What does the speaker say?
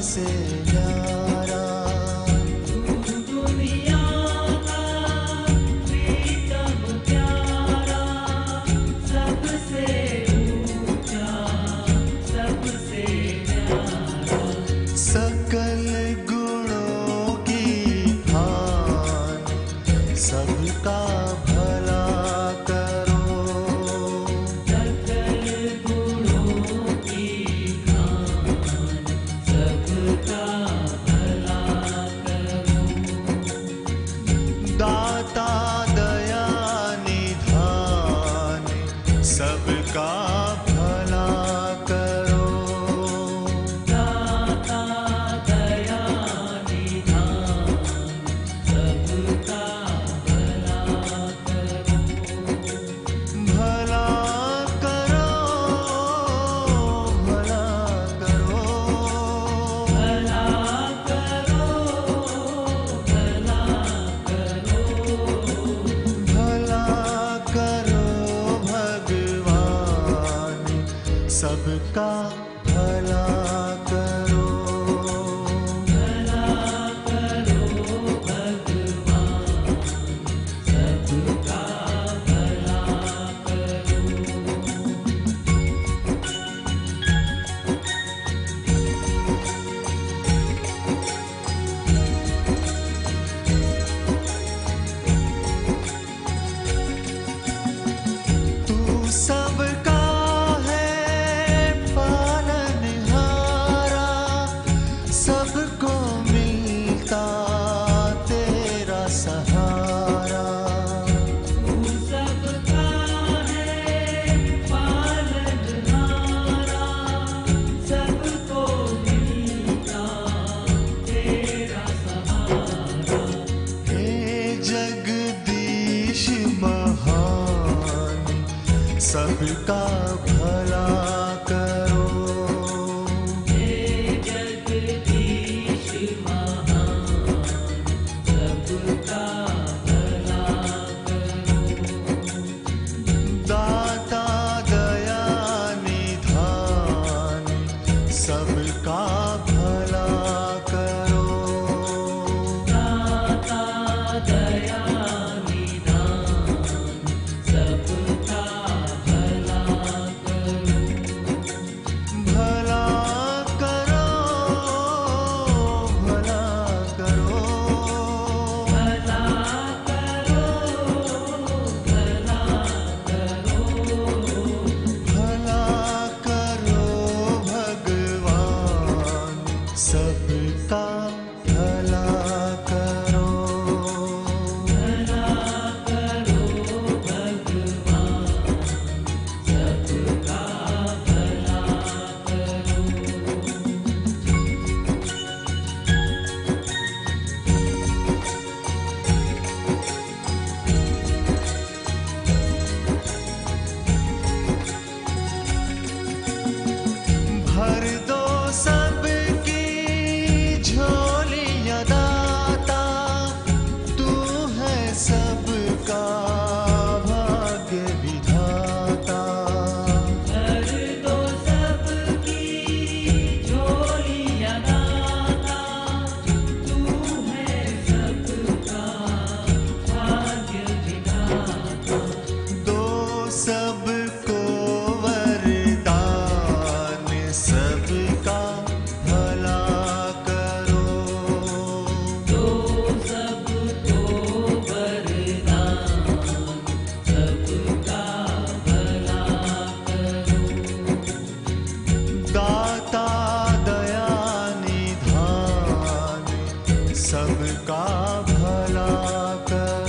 सबसे न्यारा सकल गुणों की भान सबका सबका भला तो सबका भला करो। दाता दया निधान सबका भला करो।